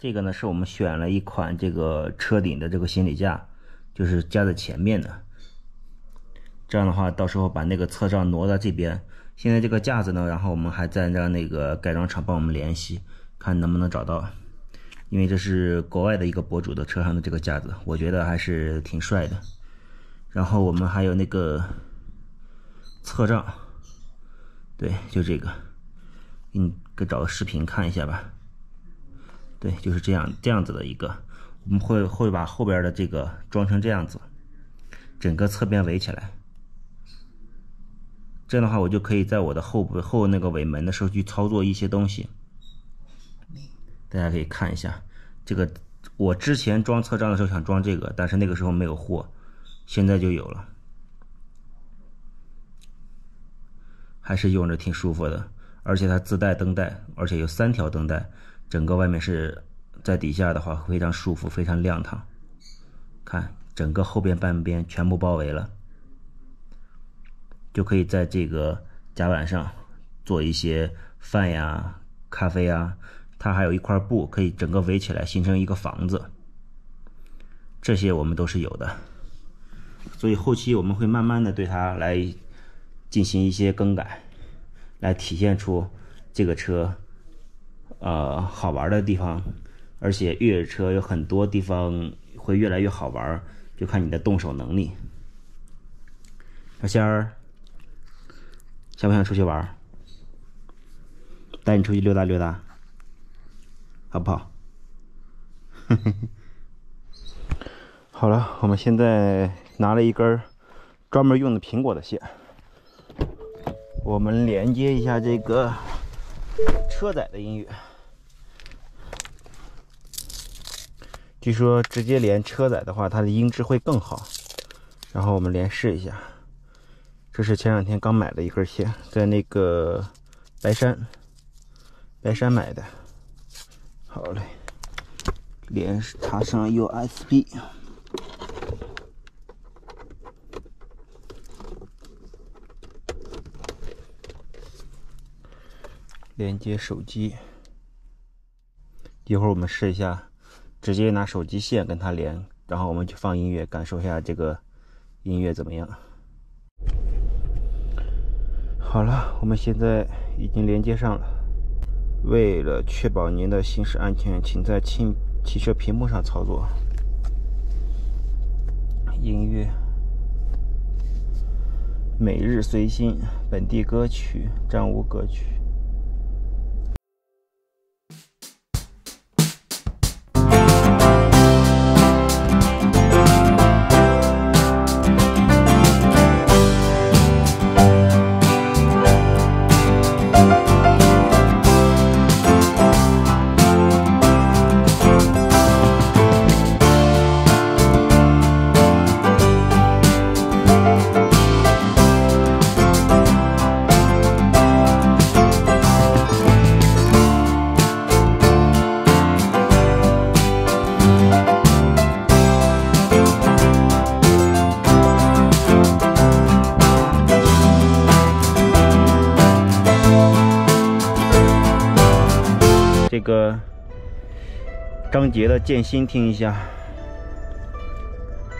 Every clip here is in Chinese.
这个呢是我们选了一款这个车顶的这个行李架，就是架在前面的。这样的话，到时候把那个侧帐挪到这边。现在这个架子呢，然后我们还在让那个改装厂帮我们联系，看能不能找到。因为这是国外的一个博主的车上的这个架子，我觉得还是挺帅的。然后我们还有那个侧帐，对，就这个，给你给找个视频看一下吧。对，就是这样这样子的一个，我们会会把后边的这个装成这样子，整个侧边围起来。这样的话，我就可以在我的后后那个尾门的时候去操作一些东西。大家可以看一下，这个我之前装侧帐的时候想装这个，但是那个时候没有货，现在就有了，还是用着挺舒服的，而且它自带灯带，而且有三条灯带，整个外面是在底下的话非常舒服，非常亮堂。看，整个后边半边全部包围了，就可以在这个甲板上做一些饭呀、咖啡啊。它还有一块布，可以整个围起来，形成一个房子。这些我们都是有的，所以后期我们会慢慢的对它来进行一些更改，来体现出这个车呃好玩的地方。而且越野车有很多地方会越来越好玩，就看你的动手能力。小仙儿，想不想出去玩？带你出去溜达溜达。好不好？好了，我们现在拿了一根专门用的苹果的线，我们连接一下这个车载的音乐。据说直接连车载的话，它的音质会更好。然后我们连试一下，这是前两天刚买的一根线，在那个白山，白山买的。好嘞，连插上 USB，连接手机。一会儿我们试一下，直接拿手机线跟它连，然后我们去放音乐，感受一下这个音乐怎么样。好了，我们现在已经连接上了。为了确保您的行驶安全，请在汽汽车屏幕上操作。音乐，每日随心，本地歌曲，战舞歌曲。个张杰的《剑心》听一下，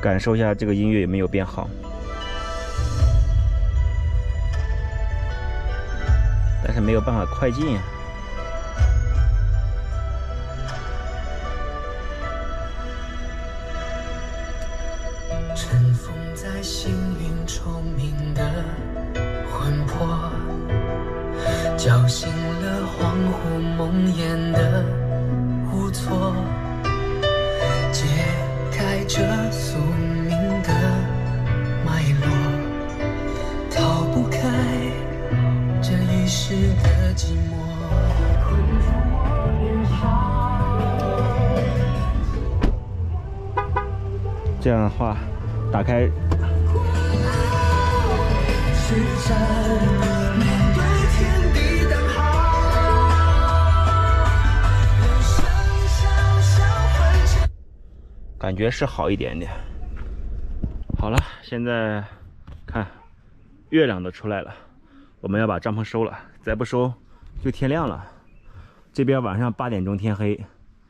感受一下这个音乐有没有变好。但是没有办法快进。啊这样的话，打开。感觉是好一点点。好了，现在看月亮都出来了，我们要把帐篷收了，再不收就天亮了。这边晚上八点钟天黑，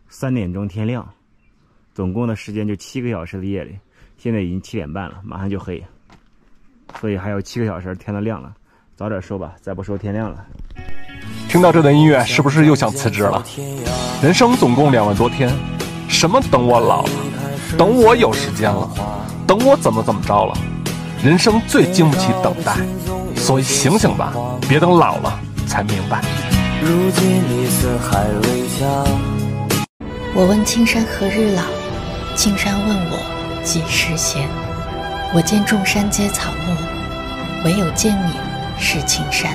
三点钟天亮，总共的时间就七个小时的夜里。现在已经七点半了，马上就黑，所以还有七个小时天都亮了，早点收吧，再不收天亮了。听到这段音乐，是不是又想辞职了？人生总共两万多天，什么等我老了，等我有时间了，等我怎么怎么着了？人生最经不起等待，所以醒醒吧，别等老了才明白。如今你似海未我问青山何日老，青山问我。几时闲，我见众山皆草木，唯有见你是青山。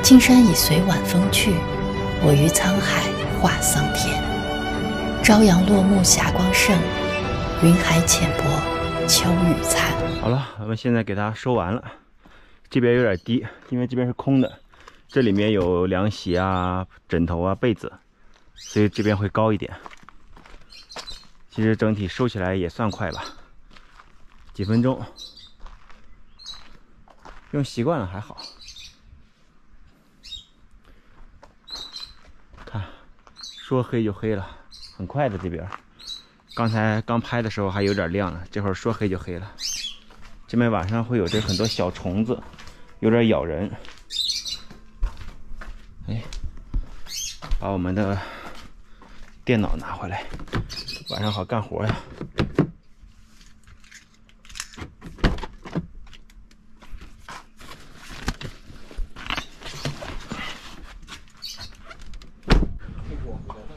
青山已随晚风去，我于沧海化桑田。朝阳落幕霞光盛，云海浅薄秋雨残。好了，我们现在给它收完了。这边有点低，因为这边是空的，这里面有凉席啊、枕头啊、被子，所以这边会高一点。其实整体收起来也算快吧，几分钟，用习惯了还好。看，说黑就黑了，很快的这边。刚才刚拍的时候还有点亮呢，这会儿说黑就黑了。这边晚上会有这很多小虫子，有点咬人。哎，把我们的电脑拿回来。晚上好干活呀！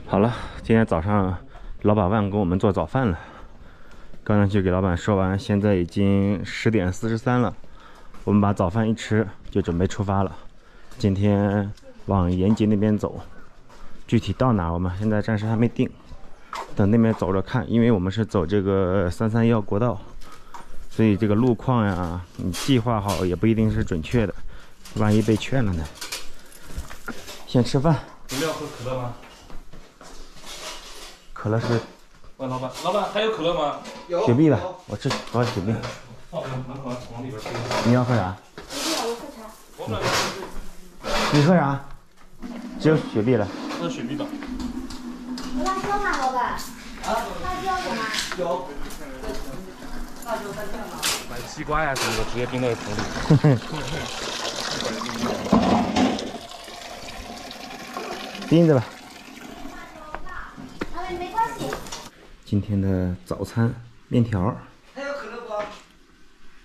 好了，今天早上老板万给我们做早饭了。刚才去给老板说完，现在已经十点四十三了。我们把早饭一吃，就准备出发了。今天往延吉那边走，具体到哪，我们现在暂时还没定。等那边走着看，因为我们是走这个三三幺国道，所以这个路况呀，你计划好也不一定是准确的，万一被劝了呢？先吃饭。你们要喝可乐吗？可乐是。问老板，老板还有可乐吗？有。雪碧吧，我吃我要雪碧。放门口里边推。你要喝啥？我喝茶。你喝啥？只有雪碧了。喝雪碧吧。有辣椒吗，老板？啊？辣椒有吗？有。辣椒在这吗？买西瓜呀什么的，直接冰在桶里。冰着吧。老板，没关系。今天的早餐面条。还有可乐不？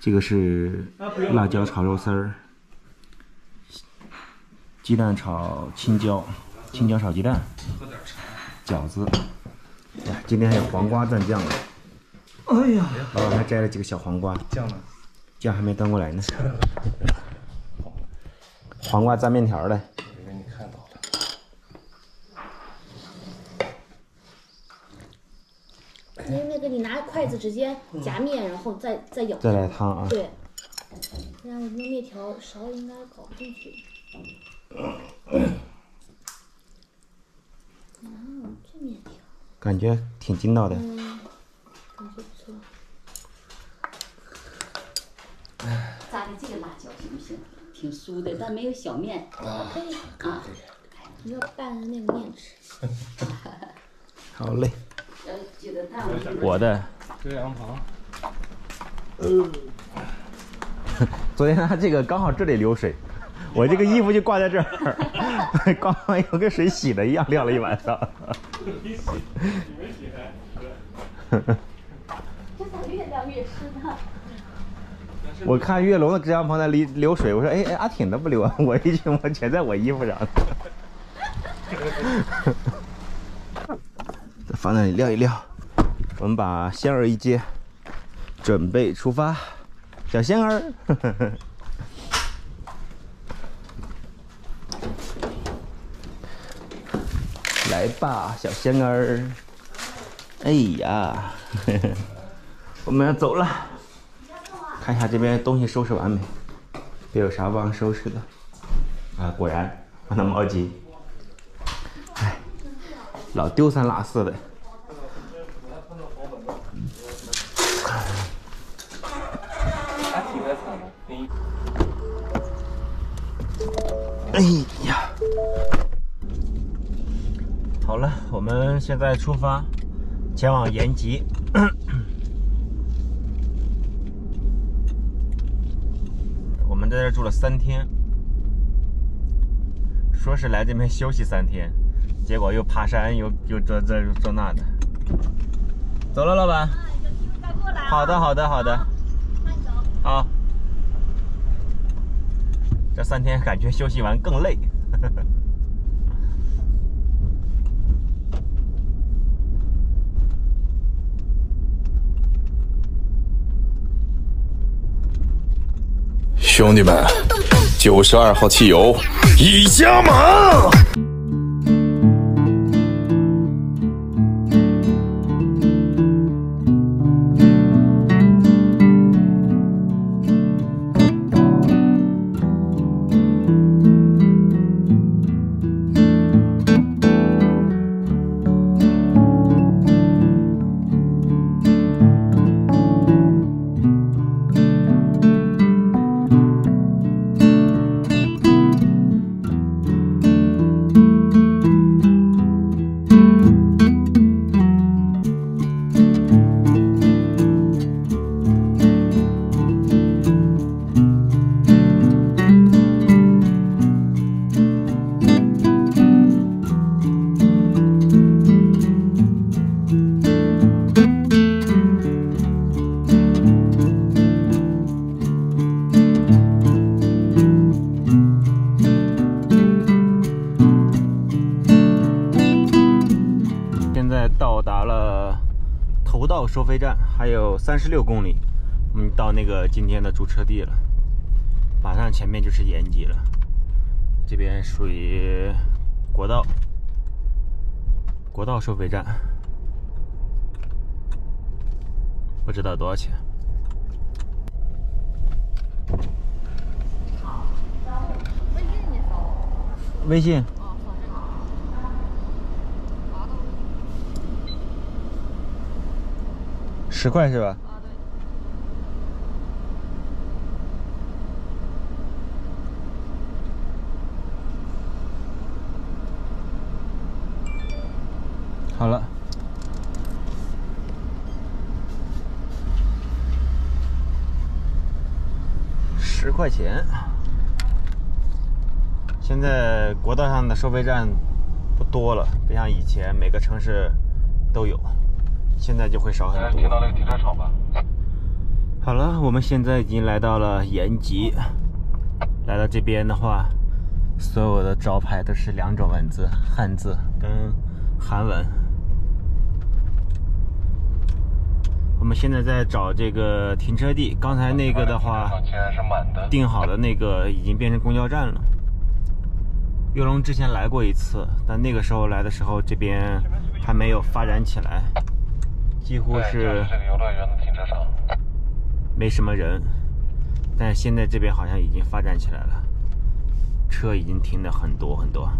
这个是辣椒炒肉丝儿，鸡蛋炒青椒，青椒炒鸡蛋。喝点茶。饺子，哎，今天还有黄瓜蘸酱呢。哎呀，老板还摘了几个小黄瓜。酱呢？酱还没端过来呢。黄瓜蘸面条的。以为你看到了。因为那个，你拿筷子直接夹面，然后再再舀。再来汤啊。对。这样那面条勺应该搞不进去。感觉挺筋道的。嗯，感觉不错。炸的这个辣椒行不行？挺酥的，但没有小面。啊，可以啊。你要拌着那个面吃。好嘞。我的。遮阳棚。嗯。昨天他这个刚好这里流水。我这个衣服就挂在这儿，刚刚又跟水洗的一样晾了一晚上。你洗，你没洗还？这咋越晾越湿呢？我看月龙的遮阳棚在流流水，我说哎哎阿挺的不流啊，我一去我全在我衣服上。再放那里晾一晾，我们把仙儿一接，准备出发，小仙儿。来吧，小仙儿！哎呀，我们要走了。看一下这边东西收拾完没？别有啥忘收拾的。啊，果然，换了毛巾。哎，老丢三落四的。哎们们现在出发，前往延吉。我们在这住了三天，说是来这边休息三天，结果又爬山，又又这这这那的。走了，老板。好的，好的，好的。好。这三天感觉休息完更累。兄弟们，九十二号汽油已加满。收费站还有三十六公里，我们到那个今天的驻车地了。马上前面就是延吉了，这边属于国道，国道收费站，不知道多少钱。微信你扫？微信。十块是吧？啊，对。好了。十块钱。现在国道上的收费站不多了，不像以前每个城市都有。现在就会少很多。停到那个停车场吧。好了，我们现在已经来到了延吉。来到这边的话，所有的招牌都是两种文字：汉字跟韩文。我们现在在找这个停车地。刚才那个的话，定好的那个已经变成公交站了。岳龙之前来过一次，但那个时候来的时候，这边还没有发展起来。几乎是这个游乐园的停车场，没什么人，但是现在这边好像已经发展起来了，车已经停的很多很多。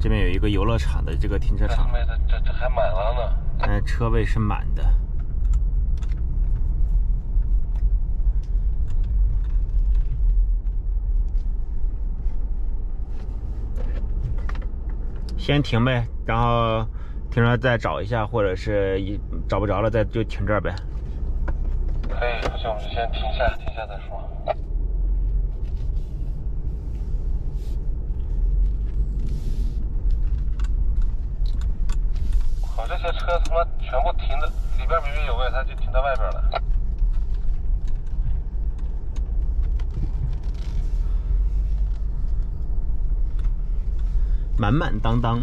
这边有一个游乐场的这个停车场，这这还满了呢，但车位是满的。先停呗，然后。停车再找一下，或者是一找不着了，再就停这儿呗。可以，不行我们就先停下，停下再说。我这些车他妈全部停的里边明明有位，他就停在外边了。满满当当。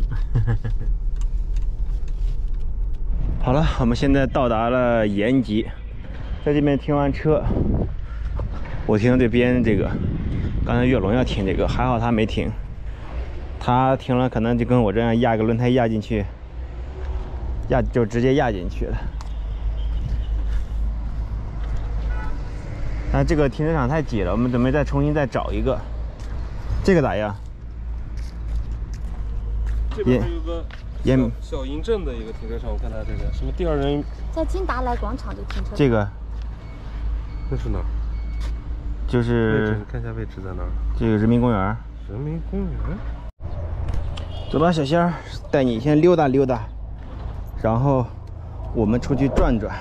好了，我们现在到达了延吉，在这边停完车，我停这边这个，刚才岳龙要停这个，还好他没停，他停了可能就跟我这样压个轮胎压进去，压就直接压进去了。但这个停车场太挤了，我们准备再重新再找一个，这个咋样？这边还有个。小小银镇的一个停车场，我看它这个什么第二人，在金达莱广场的停车。这个，那是哪？就是看一下位置在哪儿。这个人民公园。人民公园。走吧，小仙儿，带你先溜达溜达，然后我们出去转转。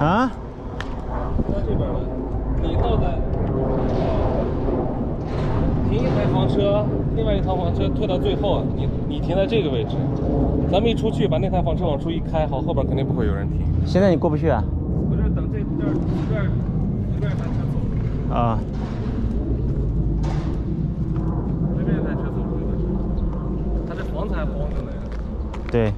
啊？到这边来，你倒在停一台房车，另外一台房车退到最后，你你停在这个位置。咱们一出去，把那台房车往出一开，好，后边肯定不会有人停。现在你过不去啊？不是等这这儿这儿这边一台车走，啊，这边一台车走不了，他这房子还荒着呢。对。